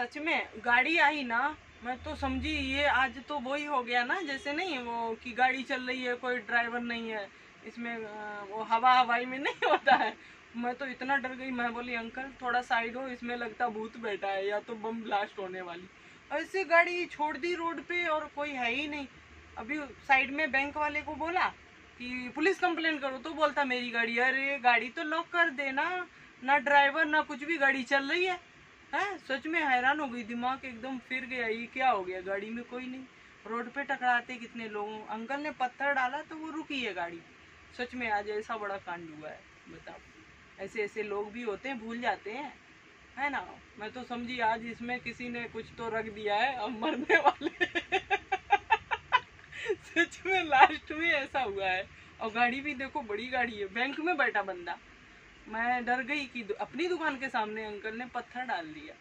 सच में, गाड़ी आई ना, मैं तो समझी, ये आज तो वही हो गया ना, जैसे नहीं, वो कि गाड़ी चल रही है, कोई ड्राइवर नहीं है, इसमें वो हवा हवाई में नहीं होता है। मैं तो इतना डर गई, मैं बोली, अंकल, थोड़ा साइड हो, इसमें लगता भूत बैठा है, या तो बम ब्लास्ट होने वाली। ऐसे गाड़ी छोड़ दी रोड पे, और कोई है ही नहीं। अभी साइड में बैंक वाले को बोला कि, पुलिस कंप्लेन करो तो बोलता, मेरी गाड़ी, अरे, गाड़ी तो लॉक कर देना, ना ड्राइवर ना कुछ भी, गाड़ी चल रही है। हैं? सच में हैरान हो गई, दिमाग एकदम फिर गया, ये क्या हो गया? गाड़ी में कोई नहीं। रोड पे टकराते कितने लोगों अंकल ने पत्थर डाला तो वो रुकी है गाड़ी। सच में आज ऐसा बड़ा कांड हुआ है, बताओ। ऐसे ऐसे लोग भी होते हैं, भूल जाते हैं। है ना? मैं तो समझी, आज इसमें किसी ने कुछ तो रख दिया है, अब मरने वाले सच में लास्ट में ऐसा हुआ है। और गाड़ी भी देखो, बड़ी गाड़ी है। बैंक में बैठा बंदा। मैं डर गई कि अपनी दुकान के सामने अंकल ने पत्थर डाल दिया।